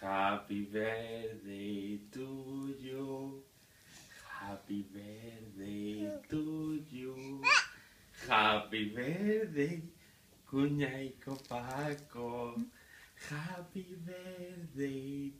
Happy birthday to you. Happy birthday to you. Happy birthday, kunyay ko Paco. Happy birthday